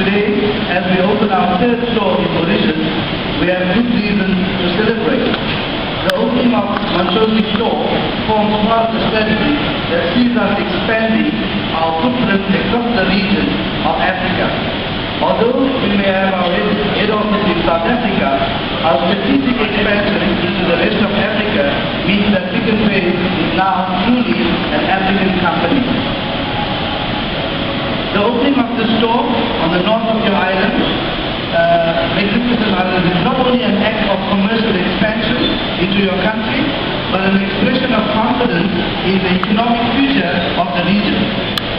Today, as we open our third store in Mauritius, we have good reason to celebrate. The opening of Mont Choisy store forms part of the strategy that sees us expanding our footprint across the region of Africa. Although we may have our head office in South Africa, our strategic expansion into the rest of Africa means that Pick n Pay is now truly an African company. The opening of the store on the north of your island, uh, Magnificent Island, is not only an act of commercial expansion into your country, but an expression of confidence in the economic future of the region.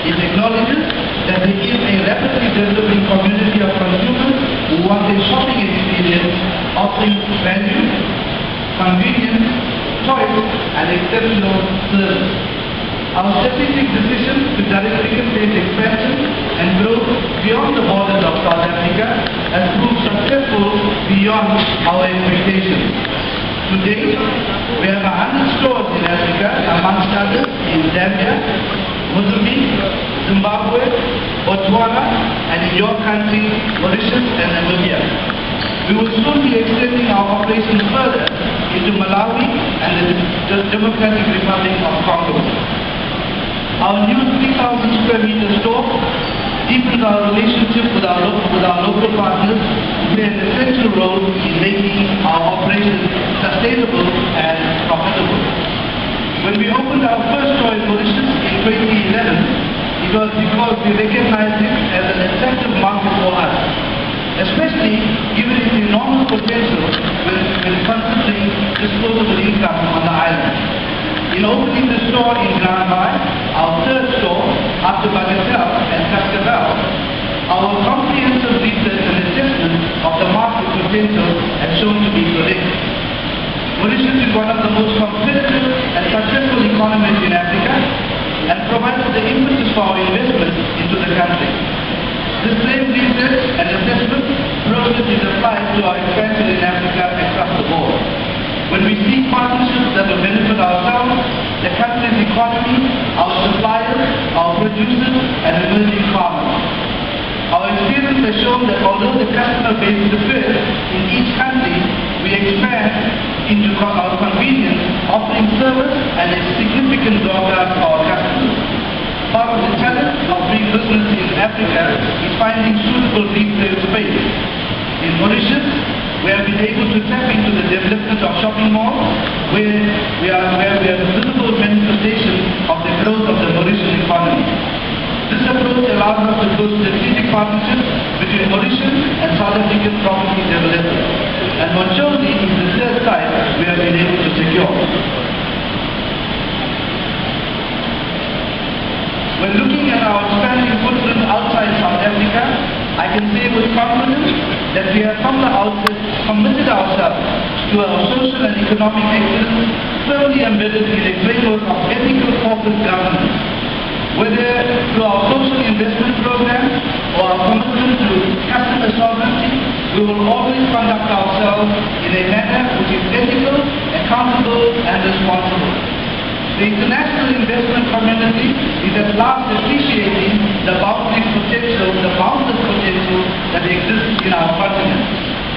It acknowledges that there is a rapidly developing community of consumers who want a shopping experience offering value, convenience, choice, and exceptional service. Our strategic decision to direct n expansion and growth beyond the borders of South Africa has proved successful beyond our expectations. Today, we have 100 stores in Africa, amongst others in Zambia, Mozambique, Zimbabwe, Botswana, and in your country, Mauritius and Namibia. We will soon be extending our operations further into Malawi and the Democratic Republic of Congo. Our new 3,000 square meter store deepens our relationship with our, with our local partners play an essential role in making our operations sustainable and profitable. When we opened our first store in Mauritius in 2011, it was because we recognized it as an attractive market for us, especially given its enormous potential when, when considering disposable income on the island. In opening the store in Grand Baie, our third store after Bagatelle and Cascavelle, our comprehensive research and assessment of the market potential has shown to be correct. Mauritius is one of the most competitive and successful economies in Africa and provides the impetus for our investment into the country. This same research and assessment process is applied to our expansion in Africa across the board. When we seek partnerships that will benefit ourselves, the country's economy, our suppliers, our producers, and emerging farmers. Our experience has shown that although the customer base differs in each country, we expand into our convenience, offering service and a significant drawback for our customers. Part of the challenge of doing business in Africa is finding suitable retail space. In Mauritius, we have been able to tap into the development of shopping malls where we are, where we are a visible manifestation of the growth of the Mauritian economy. This approach allows us to build strategic partnerships between Mauritian and South African property developers. And Mont Choisy is the third site we have been able to secure. When looking at our expanding footprint outside South Africa, I can say with confidence that we have from the outset committed ourselves to our social and economic excellence firmly embedded in a framework of ethical corporate governance. Whether through our social investment program or our commitment to customer sovereignty, we will always conduct ourselves in a manner which is ethical, accountable, and responsible. The international investment community is at last appreciating the boundless potential, the boundless potential that exists in our continent.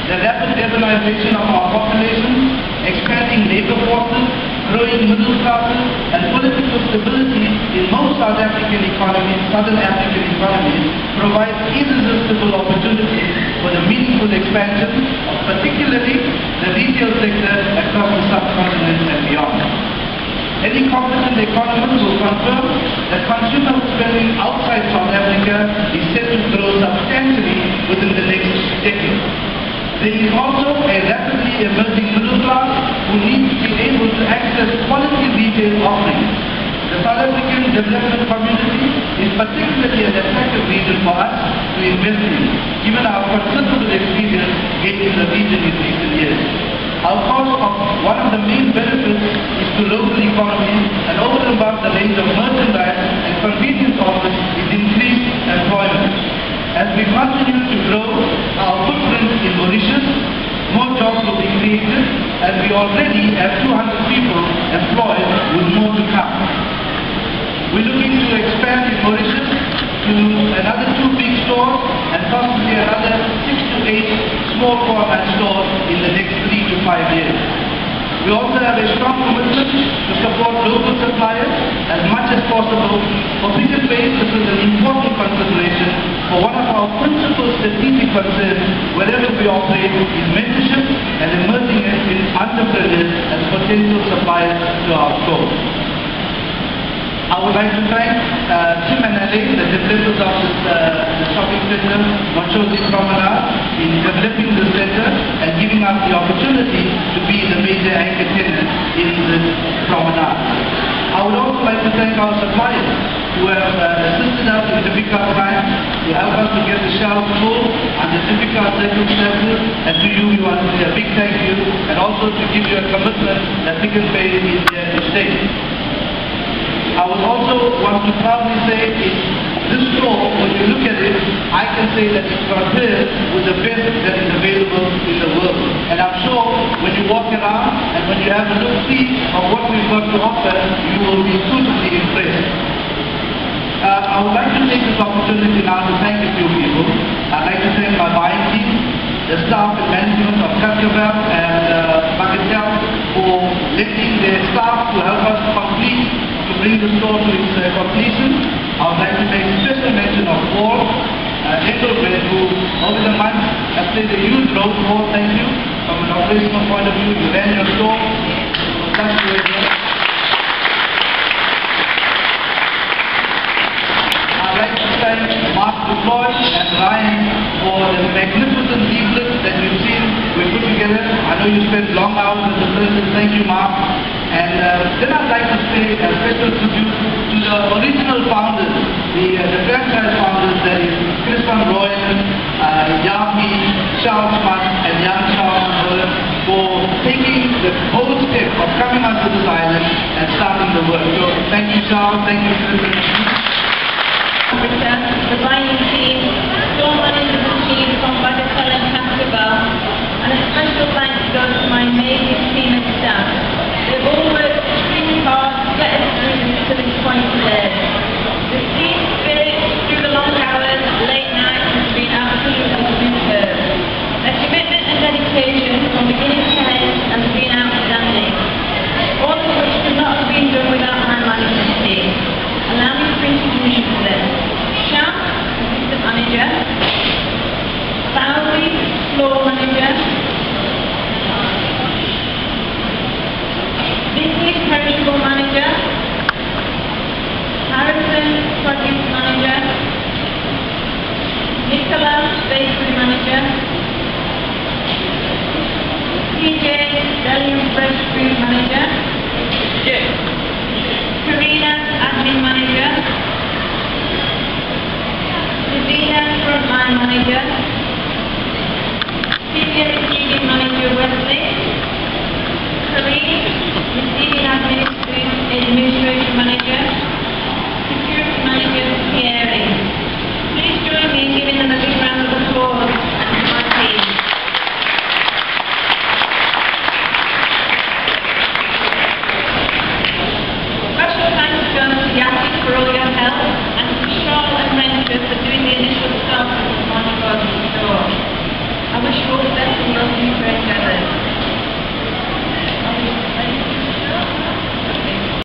The rapid urbanization of our population, expanding labor forces, growing middle classes, and political stability in most South African economies, Southern African economies, provides irresistible opportunities for the meaningful expansion of particularly the retail sector across the subcontinent and beyond. Any competent economist will confirm that consumer spending outside South Africa is set to grow substantially within the next decade. There is also a rapidly emerging middle class who needs to be able to access quality retail offerings. The South African development community is particularly an attractive region for us to invest in, given our considerable experience gained in the region in recent years. Of course, one of the main benefits is to local economies and over and above the range of merchandise and convenience offers is increased employment. As we continue to grow our footprint in Mauritius, more jobs will be created and we already have 200 people employed with more to come. We're looking to expand in Mauritius to another two big stores and possibly 25 years. We also have a strong commitment to support local suppliers as much as possible. For Bay, this is an important consideration for one of our principal strategic concerns wherever we operate is mentorship and emerging in entrepreneurs as potential suppliers to our stores. I would like to thank uh, Tim and Ali, the developers of this uh, the shopping center, Mont Choisy Promenade, in developing this center and the opportunity to be the major anchor tenant in this promenade. I would also like to thank our suppliers who have uh, assisted us in difficult times, to help us to get the shelves full and under difficult circumstances, and to you, we want to say a big thank you, and also to give you a commitment that Pick n Pay is here to stay. I would also want to proudly say is this store, when you look at it, I can say that it's compared with the best that is available in the world. And I'm sure when you walk around and when you have a look see of what we've got to offer, you will be suitably impressed. Uh, I would like to take this opportunity now to thank a few people. I'd like to thank my buying team, the staff and management of Cascavelle and uh, Bagatelle for lifting their staff to help us bring the store to its uh, completion. I would like to make special mention of Paul uh, Engelbert, who over the months has played a huge role. Paul, thank you. From an operational point of view, you ran your store. Thank you very much. I'd like to thank Mark Dubois and Ryan for the magnificent leaflet that you've seen we put together. I know you spent long hours as a person. Thank you, Mark. And uh, then I'd like to say a special tribute to the original founders, the, uh, the franchise founders, that is Chris Van Rooyen, uh, Yami, Charles Mann, and Jan Charles for taking the bold step of coming onto this island and starting the work. So thank you, Charles. Thank you, officer, the buying team, store management team from Bagatelle and Cascavelle, and a special thanks goes to my amazing team and staff. They've all worked extremely hard to get us through this, to this point today. The team spirit through the long hours, late nights has been absolutely superb. Their commitment and dedication from beginning to end has been outstanding. All of which could not have been done without my management team. Allow me to introduce you to them. Sham, Assistant Manager. Fowley, Floor Manager. Vicky, Perishable Manager. Harrison, Produce Manager. Nicola, Bakery Manager. TJ, Deli and Fresh Food Manager. Karina, Admin Manager. Davina, Frontline Manager. Manager, Wesley.